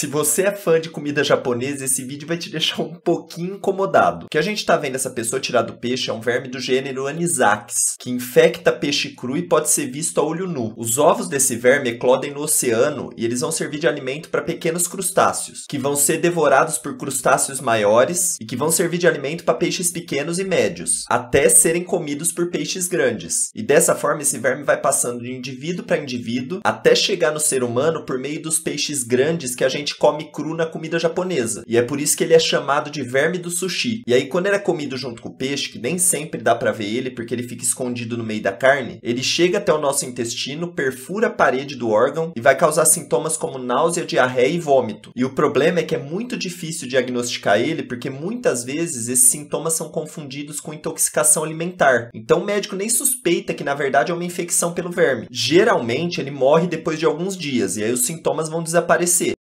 Se você é fã de comida japonesa, esse vídeo vai te deixar um pouquinho incomodado. O que a gente tá vendo essa pessoa tirar do peixe é um verme do gênero Anisakis, que infecta peixe cru e pode ser visto a olho nu. Os ovos desse verme eclodem no oceano e eles vão servir de alimento para pequenos crustáceos, que vão ser devorados por crustáceos maiores e que vão servir de alimento para peixes pequenos e médios, até serem comidos por peixes grandes. E dessa forma esse verme vai passando de indivíduo para indivíduo até chegar no ser humano por meio dos peixes grandes que a gente gente come cru na comida japonesa. E é por isso que ele é chamado de verme do sushi. E aí, quando ele é comido junto com o peixe, que nem sempre dá para ver ele porque ele fica escondido no meio da carne, ele chega até o nosso intestino, perfura a parede do órgão e vai causar sintomas como náusea, diarreia e vômito. E o problema é que é muito difícil diagnosticar ele porque muitas vezes esses sintomas são confundidos com intoxicação alimentar. Então o médico nem suspeita que na verdade é uma infecção pelo verme. Geralmente ele morre depois de alguns dias e aí os sintomas vão desaparecer.